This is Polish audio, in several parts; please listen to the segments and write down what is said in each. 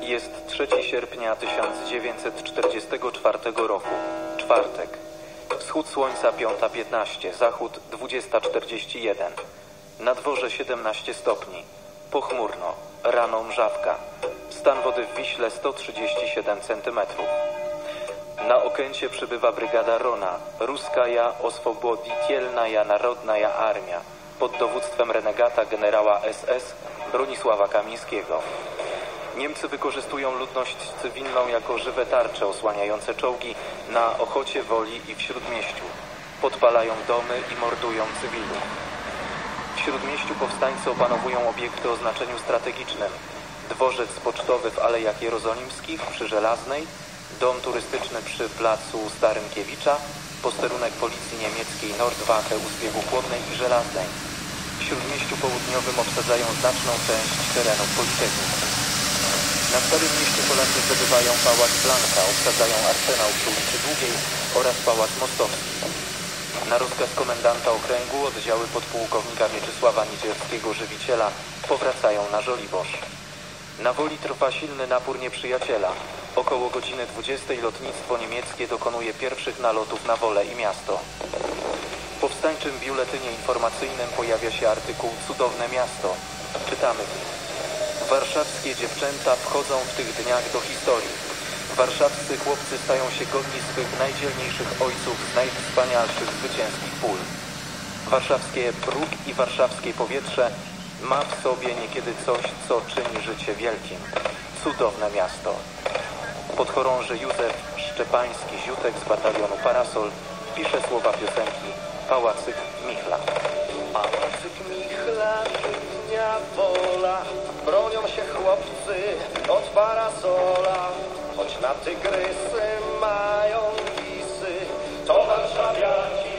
Jest 3 sierpnia 1944 roku, czwartek. Wschód słońca 5.15, zachód 20.41. Na dworze 17 stopni. Pochmurno. Rano mrzawka. Stan wody w Wiśle 137 centymetrów. Na Okęcie przybywa brygada Rona, Ruskaja Oswobodicielnaja Narodnaja Armia pod dowództwem renegata generała SS Bronisława Kamińskiego. Niemcy wykorzystują ludność cywilną jako żywe tarcze osłaniające czołgi na Ochocie, Woli i w Śródmieściu. Podpalają domy i mordują cywilów. W Śródmieściu powstańcy opanowują obiekty o znaczeniu strategicznym. Dworzec pocztowy w Alejach Jerozolimskich przy Żelaznej, dom turystyczny przy placu Starynkiewicza, posterunek policji niemieckiej Nordwache u zbiegu Chłodnej i Żelaznej. W Śródmieściu Południowym obsadzają znaczną część terenów Politechniki. Na Starym Mieście Polacy zdobywają Pałac Blanka, obsadzają Arsenał przy ulicy Długiej oraz Pałac Mostowski. Na rozkaz komendanta okręgu oddziały podpułkownika Mieczysława Niedzielskiego Żywiciela powracają na Żoliborz. Na woli trwa silny napór nieprzyjaciela. Około godziny 20 lotnictwo niemieckie dokonuje pierwszych nalotów na wolę i miasto. W powstańczym biuletynie informacyjnym pojawia się artykuł Cudowne miasto. Czytamy. Warszawskie dziewczęta wchodzą w tych dniach do historii. Warszawscy chłopcy stają się godni swych najdzielniejszych ojców z najwspanialszych zwycięskich pól. Warszawskie bruk i warszawskie powietrze ma w sobie niekiedy coś, co czyni życie wielkim. Cudowne miasto. Podchorąży Józef Szczepański-Ziutek z batalionu Parasol pisze słowa piosenki Pałacyk Michla. Pałacyk Michla, dnia wola, bronią się chłopcy od parasola, choć na tygrysy mają wisy, to warszawiaki,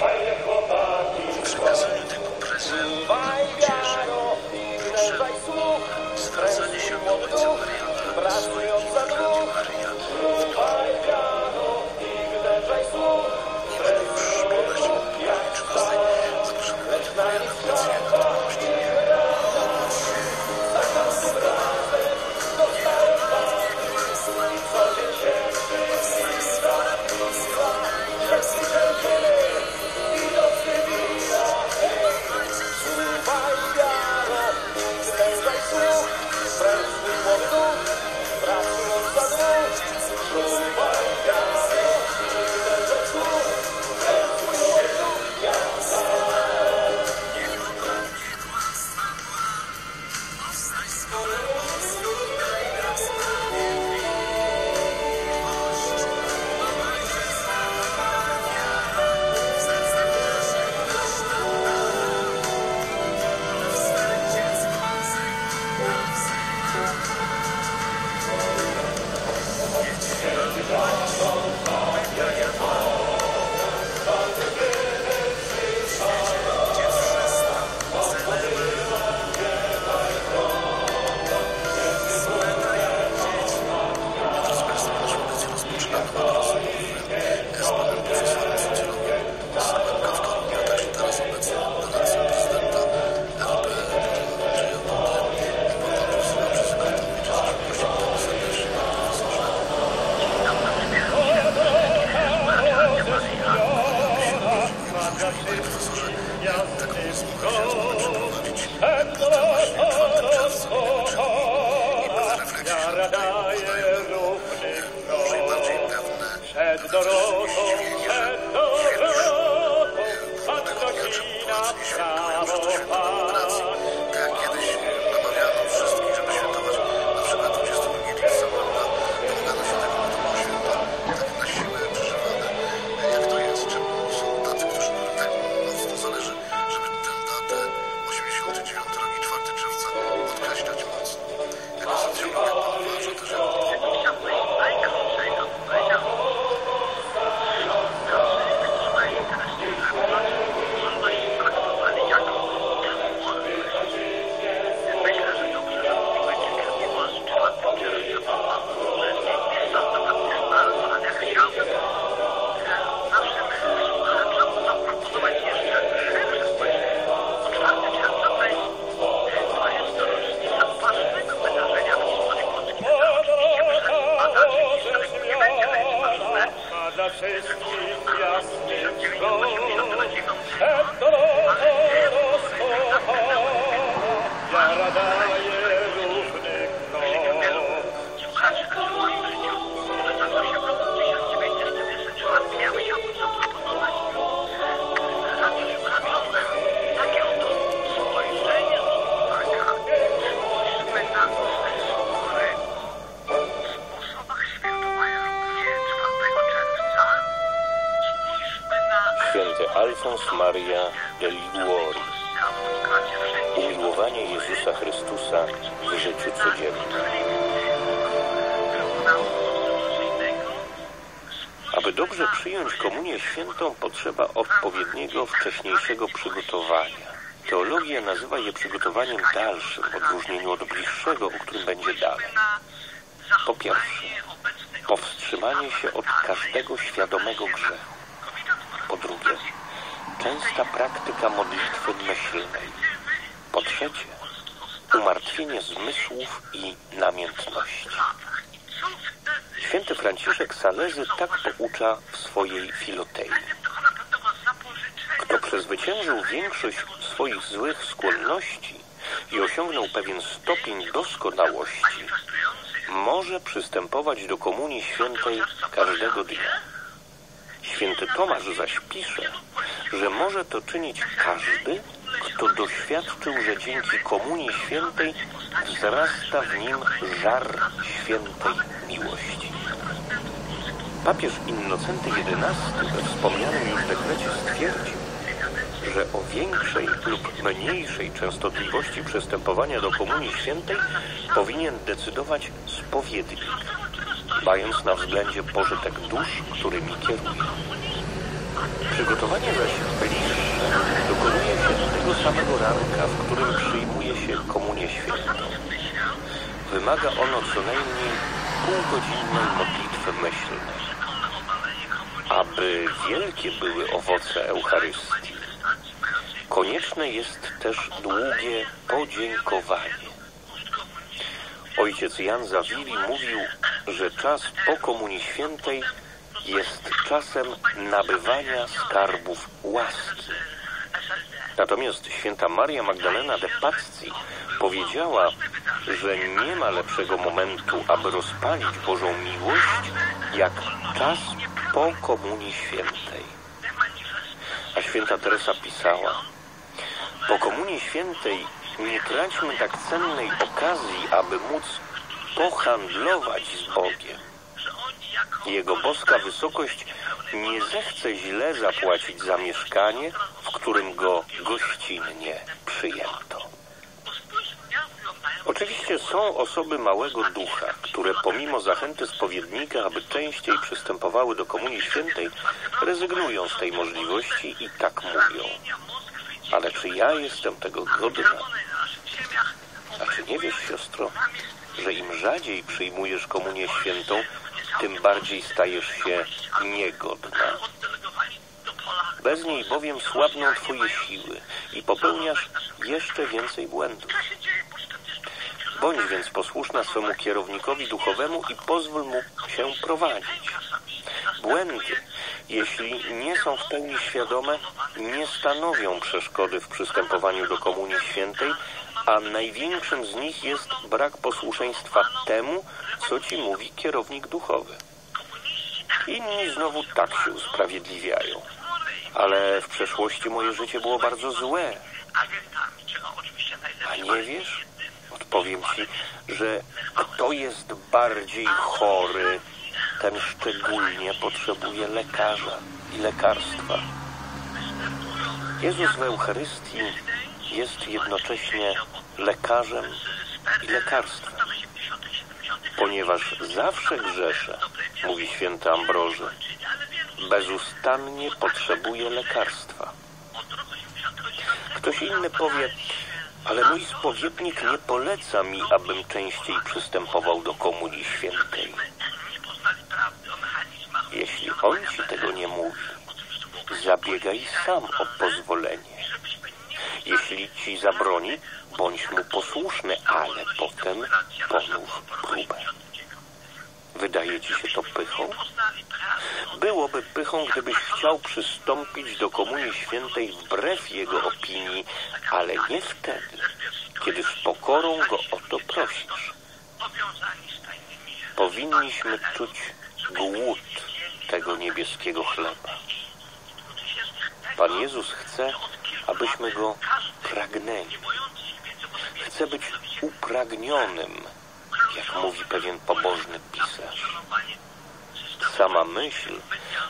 fajne chłopaki. Przekazanie tego prezentu wężaj słuch, zwracanie się do Ojca Mariana Maria. Maria de Liguori. Umiłowanie Jezusa Chrystusa w życiu codziennym. Aby dobrze przyjąć komunię świętą, potrzeba odpowiedniego wcześniejszego przygotowania. Teologia nazywa je przygotowaniem dalszym, w odróżnieniu od bliższego, o którym będzie dalej. Po pierwsze, powstrzymanie się od każdego świadomego grzechu. Po drugie, częsta praktyka modlitwy myślnej. Po trzecie, umartwienie zmysłów i namiętności. Święty Franciszek Salezy tak poucza w swojej Filotei. Kto przezwyciężył większość swoich złych skłonności i osiągnął pewien stopień doskonałości, może przystępować do Komunii Świętej każdego dnia. Święty Tomasz zaś pisze, że może to czynić każdy, kto doświadczył, że dzięki Komunii Świętej wzrasta w nim żar świętej miłości. Papież Innocenty XI we wspomnianym już dekrecie stwierdził, że o większej lub mniejszej częstotliwości przystępowania do Komunii Świętej powinien decydować spowiednik, mając na względzie pożytek dusz, którymi kieruje. Przygotowanie zaś bliższe dokonuje się tego samego ranka, w którym przyjmuje się Komunię Świętą. Wymaga ono co najmniej półgodzinnej modlitwy myślnej. Aby wielkie były owoce Eucharystii, konieczne jest też długie podziękowanie. Ojciec Jan Zawili mówił, że czas po Komunii Świętej jest czasem nabywania skarbów łaski. Natomiast święta Maria Magdalena de Pazzi powiedziała, że nie ma lepszego momentu, aby rozpalić Bożą miłość, jak czas po Komunii Świętej. A święta Teresa pisała, po Komunii Świętej nie traćmy tak cennej okazji, aby móc pohandlować z Bogiem. Jego boska wysokość nie zechce źle zapłacić za mieszkanie, w którym go gościnnie przyjęto. Oczywiście są osoby małego ducha, które pomimo zachęty spowiednika, aby częściej przystępowały do Komunii Świętej, rezygnują z tej możliwości i tak mówią. Ale czy ja jestem tego godna? A czy nie wiesz, siostro, że im rzadziej przyjmujesz Komunię Świętą, tym bardziej stajesz się niegodna. Bez niej bowiem słabną Twoje siły i popełniasz jeszcze więcej błędów. Bądź więc posłuszna swemu kierownikowi duchowemu i pozwól mu się prowadzić. Błędy, jeśli nie są w pełni świadome, nie stanowią przeszkody w przystępowaniu do Komunii Świętej, a największym z nich jest brak posłuszeństwa temu, co ci mówi kierownik duchowy. Inni znowu tak się usprawiedliwiają. Ale w przeszłości moje życie było bardzo złe. A nie wiesz? Odpowiem ci, że kto jest bardziej chory, ten szczególnie potrzebuje lekarza i lekarstwa. Jezus w Eucharystii jest jednocześnie lekarzem i lekarstwem. Ponieważ zawsze grzeszę, mówi święty Ambroży, bezustannie potrzebuje lekarstwa. Ktoś inny powie, ale mój spowiednik nie poleca mi, abym częściej przystępował do Komunii Świętej. Jeśli on ci tego nie mówi, zabiegaj sam o pozwolenie. Jeśli ci zabroni, bądź mu posłuszny, ale potem ponów próbę. Wydaje ci się to pychą? Byłoby pychą, gdybyś chciał przystąpić do Komunii Świętej wbrew jego opinii, ale nie wtedy, kiedy z pokorą go o to prosisz. Powinniśmy czuć głód tego niebieskiego chleba. Pan Jezus chce, abyśmy go pragnęli. Chce być upragnionym, jak mówi pewien pobożny pisarz. Sama myśl,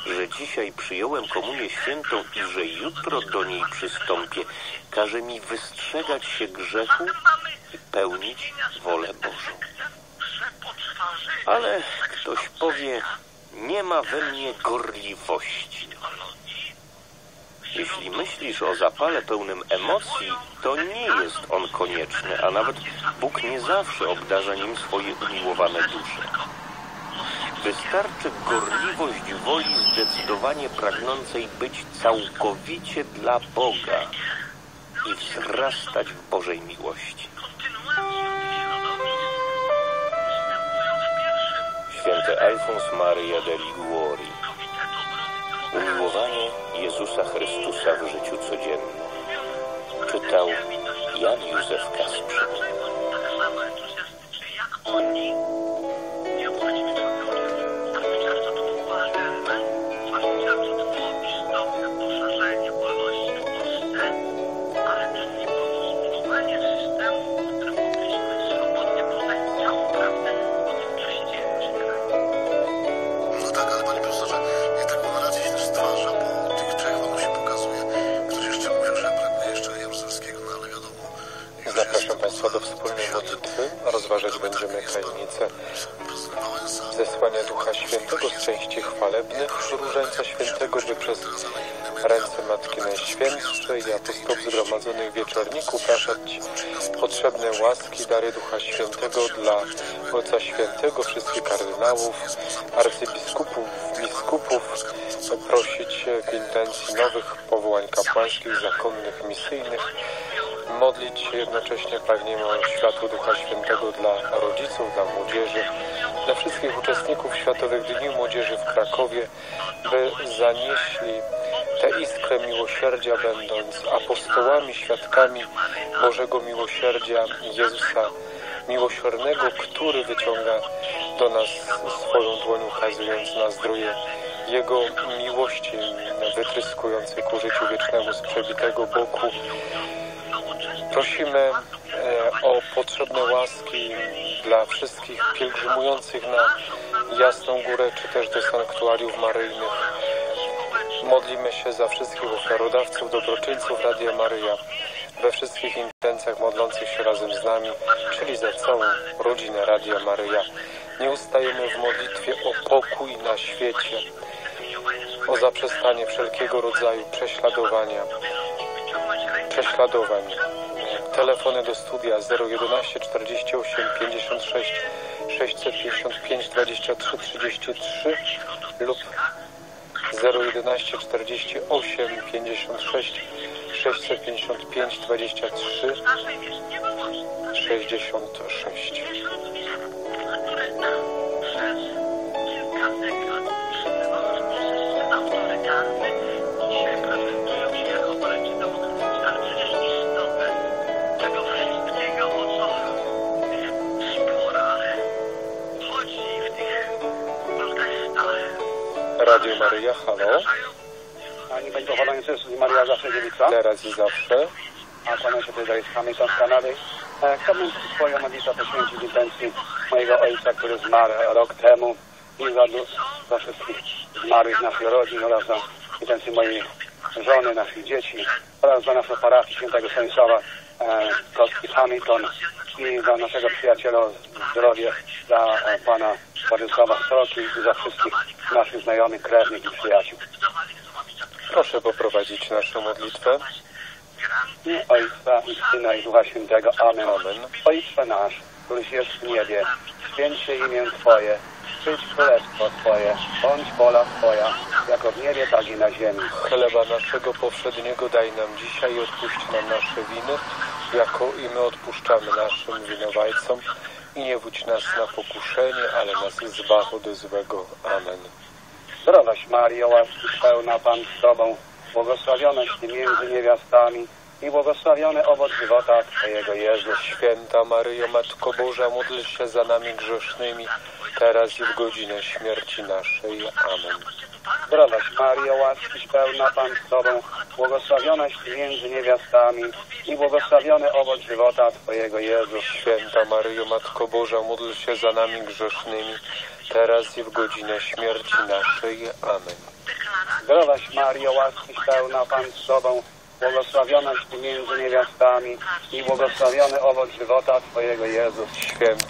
że dzisiaj przyjąłem komunię świętą i że jutro do niej przystąpię, każe mi wystrzegać się grzechu i pełnić wolę Bożą. Ale ktoś powie, nie ma we mnie gorliwości. Jeśli myślisz o zapale pełnym emocji, to nie jest on konieczny, a nawet Bóg nie zawsze obdarza nim swoje umiłowane dusze. Wystarczy gorliwość woli zdecydowanie pragnącej być całkowicie dla Boga i wzrastać w Bożej miłości. Święty Alfons Maria de Liguori Umiłowanie Jezusa Chrystusa w życiu codziennym czytał Jan Józef Kasprzyk. Do wspólnej modlitwy. Rozważać będziemy tajemnicę zesłania Ducha Świętego z części chwalebnych, różańca świętego, by przez ręce Matki Najświętszej i apostołów zgromadzonych wieczorników praszać potrzebne łaski, dary Ducha Świętego dla Ojca Świętego, wszystkich kardynałów, arcybiskupów, biskupów, prosić w intencji nowych powołań kapłańskich, zakonnych, misyjnych, modlić się jednocześnie pragniemy o światło Ducha Świętego dla rodziców, dla młodzieży, dla wszystkich uczestników Światowych Dni Młodzieży w Krakowie, by zanieśli tę iskrę miłosierdzia, będąc apostołami, świadkami Bożego miłosierdzia Jezusa Miłosiernego, który wyciąga do nas swoją dłoń, ukazując na zdrowie Jego miłości, wytryskującej ku życiu wiecznemu z przebitego boku. Prosimy e, o potrzebne łaski dla wszystkich pielgrzymujących na Jasną Górę, czy też do sanktuariów maryjnych. Modlimy się za wszystkich ofiarodawców, dobroczyńców Radia Maryja, we wszystkich intencjach modlących się razem z nami, czyli za całą rodzinę Radia Maryja. Nie ustajemy w modlitwie o pokój na świecie, o zaprzestanie wszelkiego rodzaju prześladowania, prześladowań. Telefony do studia 011 48 56 655 23 33 lub 011 48 56 655 23 66. Radio Maryja, halo. Ani Pani pochwalony Jezus i Maria zawsze dziewica. Teraz i zawsze. A kłaniam się tutaj z Hamilton z Kanady. E, Chciałbym swoją modlitwę poświęcić intencji mojego ojca, który zmarł rok temu i za, za wszystkich zmarłych naszych rodzin oraz za intencje mojej żony, naszych dzieci oraz za naszą parafię świętego Stanisława e, Kostki Hamilton i za naszego przyjaciela zdrowie, za e, pana Władysława Stroki i za wszystkich naszych znajomych, krewnych i przyjaciół. Proszę poprowadzić naszą modlitwę. Imię Ojca i Syna i Ducha Świętego. Amen. Amen. Ojcze nasz, któryś jest w niebie, święć się imię Twoje, przyjdź królestwo Twoje, bądź wola Twoja, jako w niebie, tak i na ziemi. Chleba naszego powszedniego daj nam dzisiaj i odpuść nam nasze winy, jako i my odpuszczamy naszym winowajcom. I nie wódź nas na pokuszenie, ale nas zbaw od złego. Amen. Zdrowaś Mario, łaski pełna Pan z Tobą, błogosławionaś Ty między niewiastami i błogosławiony owoc żywota Twojego Jezus. Święta Maryjo, Matko Boża, módl się za nami grzesznymi, teraz i w godzinę śmierci naszej. Amen. Zdrowaś Maryjo, łaskiś pełna Pan z Tobą, błogosławionaś między niewiastami i błogosławiony owoc żywota Twojego Jezus. Święta Maryjo, Matko Boża, módl się za nami grzesznymi, teraz i w godzinę śmierci naszej. Amen. Zdrowaś Maryjo, łaskiś pełna Pan z Tobą, błogosławionaś Ty między niewiastami i błogosławiony owoc żywota Twojego Jezus. Święta